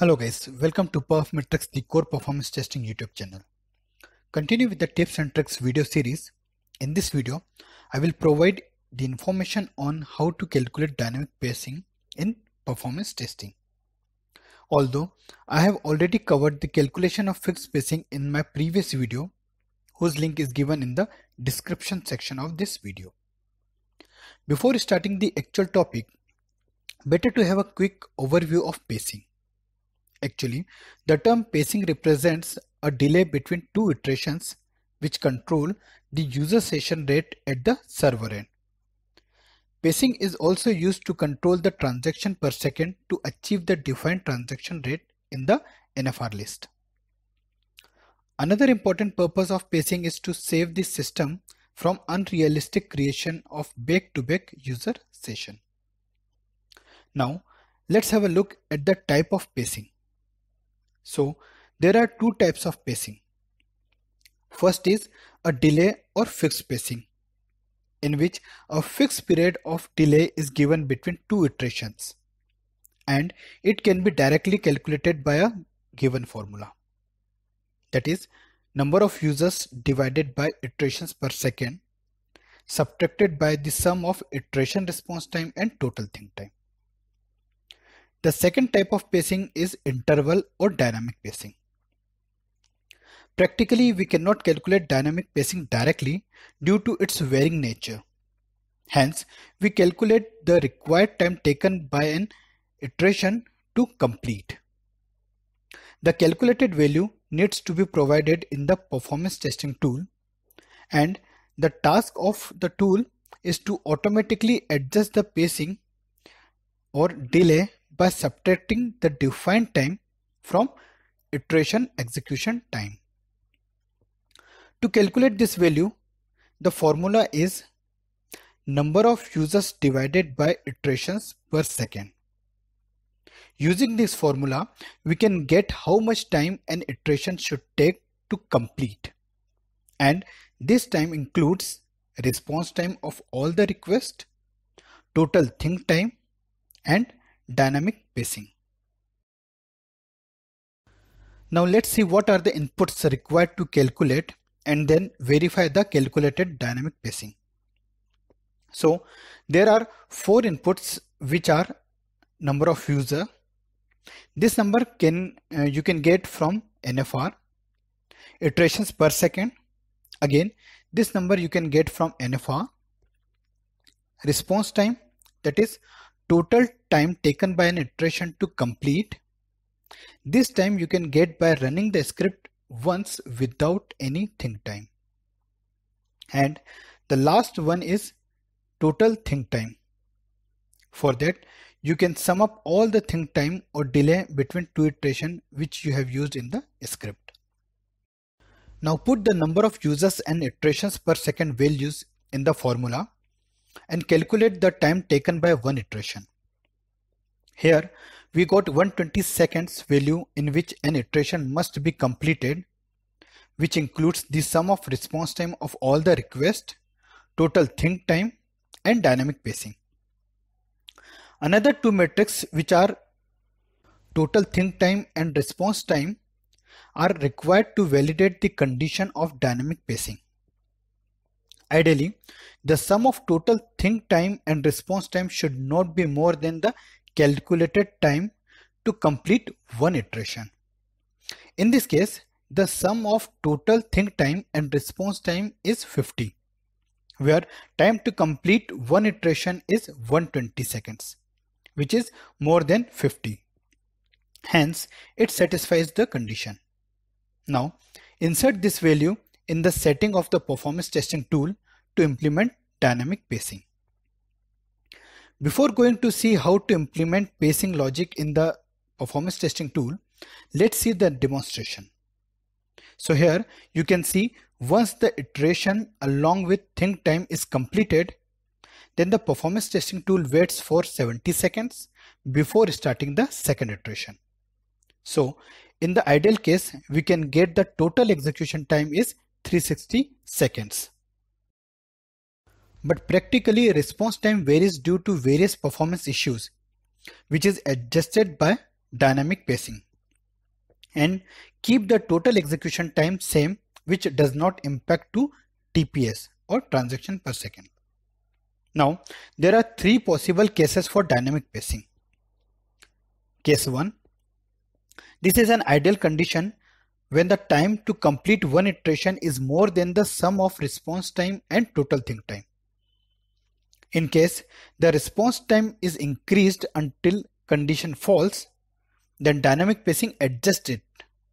Hello guys, welcome to Perf the core performance testing YouTube channel. Continue with the tips and tricks video series. In this video, I will provide the information on how to calculate dynamic pacing in performance testing. Although I have already covered the calculation of fixed pacing in my previous video, whose link is given in the description section of this video. Before starting the actual topic, better to have a quick overview of pacing. Actually, the term pacing represents a delay between two iterations which control the user session rate at the server end. Pacing is also used to control the transaction per second to achieve the defined transaction rate in the NFR list. Another important purpose of pacing is to save the system from unrealistic creation of back-to-back -back user session. Now, let's have a look at the type of pacing. So there are two types of pacing. First is a delay or fixed pacing in which a fixed period of delay is given between two iterations and it can be directly calculated by a given formula. That is number of users divided by iterations per second subtracted by the sum of iteration response time and total think time. The second type of pacing is interval or dynamic pacing. Practically, we cannot calculate dynamic pacing directly due to its varying nature. Hence, we calculate the required time taken by an iteration to complete. The calculated value needs to be provided in the performance testing tool and the task of the tool is to automatically adjust the pacing or delay by subtracting the defined time from iteration execution time. To calculate this value, the formula is number of users divided by iterations per second. Using this formula, we can get how much time an iteration should take to complete. And this time includes response time of all the requests, total think time, and dynamic pacing. Now let's see what are the inputs required to calculate and then verify the calculated dynamic pacing. So there are four inputs which are number of user. This number can uh, you can get from NFR, iterations per second. Again, this number you can get from NFR, response time that is total time taken by an iteration to complete. This time you can get by running the script once without any think time. And the last one is total think time. For that, you can sum up all the think time or delay between two iteration which you have used in the script. Now put the number of users and iterations per second values in the formula and calculate the time taken by one iteration. Here we got 120 seconds value in which an iteration must be completed which includes the sum of response time of all the requests, total think time and dynamic pacing. Another two metrics which are total think time and response time are required to validate the condition of dynamic pacing. Ideally, the sum of total think time and response time should not be more than the calculated time to complete one iteration. In this case, the sum of total think time and response time is 50, where time to complete one iteration is 120 seconds, which is more than 50. Hence, it satisfies the condition. Now, insert this value in the setting of the performance testing tool to implement dynamic pacing. Before going to see how to implement pacing logic in the performance testing tool, let's see the demonstration. So here you can see once the iteration along with think time is completed, then the performance testing tool waits for 70 seconds before starting the second iteration. So in the ideal case, we can get the total execution time is 360 seconds. But practically response time varies due to various performance issues, which is adjusted by dynamic pacing. and keep the total execution time same which does not impact to TPS or transaction per second. Now there are three possible cases for dynamic pacing. Case 1. This is an ideal condition when the time to complete one iteration is more than the sum of response time and total think time. In case the response time is increased until condition false, then dynamic pacing adjusts it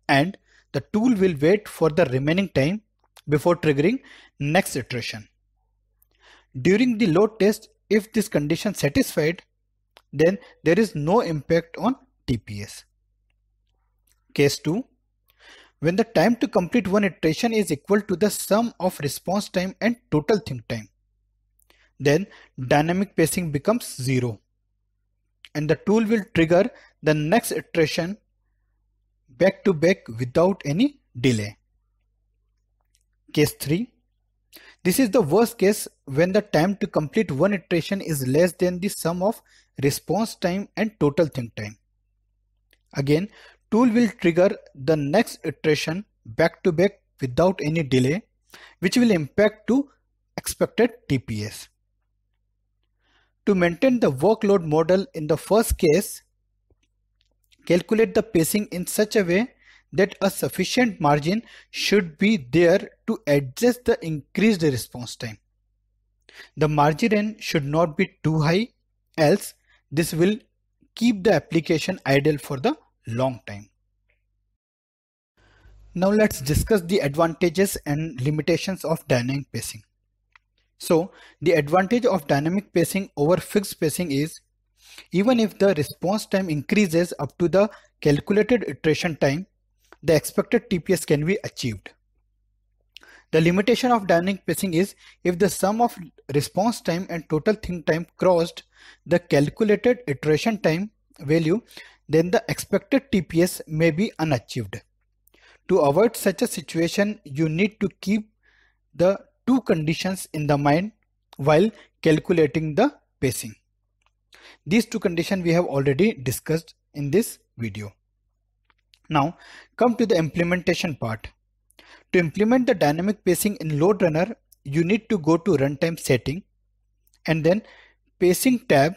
and the tool will wait for the remaining time before triggering next iteration. During the load test, if this condition satisfied, then there is no impact on TPS. Case 2. When the time to complete one iteration is equal to the sum of response time and total think time, then dynamic pacing becomes 0 and the tool will trigger the next iteration back to back without any delay. Case 3. This is the worst case when the time to complete one iteration is less than the sum of response time and total think time. Again, tool will trigger the next iteration back to back without any delay, which will impact to expected TPS. To maintain the workload model in the first case, calculate the pacing in such a way that a sufficient margin should be there to adjust the increased response time. The margin should not be too high else this will keep the application idle for the long time. Now let's discuss the advantages and limitations of dynamic pacing. So the advantage of dynamic pacing over fixed pacing is even if the response time increases up to the calculated iteration time, the expected TPS can be achieved. The limitation of dynamic pacing is if the sum of response time and total think time crossed the calculated iteration time value, then the expected TPS may be unachieved. To avoid such a situation, you need to keep the two conditions in the mind while calculating the pacing. These two conditions we have already discussed in this video. Now come to the implementation part. To implement the dynamic pacing in LoadRunner, you need to go to runtime setting and then pacing tab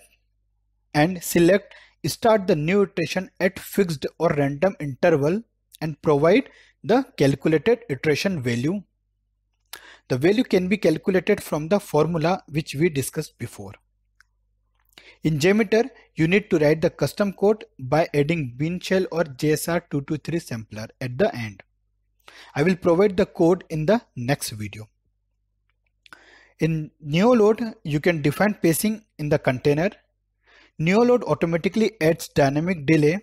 and select start the new iteration at fixed or random interval and provide the calculated iteration value. The value can be calculated from the formula which we discussed before. In JMeter, you need to write the custom code by adding BeanShell or JSR223 sampler at the end. I will provide the code in the next video. In NeoLoad, you can define pacing in the container. NeoLoad automatically adds dynamic delay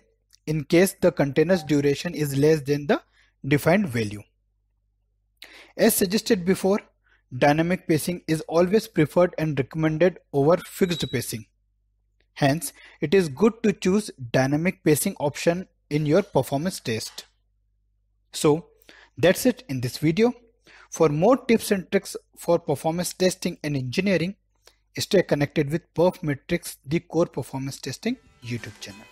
in case the container's duration is less than the defined value. As suggested before, dynamic pacing is always preferred and recommended over fixed pacing. Hence, it is good to choose dynamic pacing option in your performance test. So, that's it in this video. For more tips and tricks for performance testing and engineering, stay connected with PerfMatrix performance testing YouTube channel.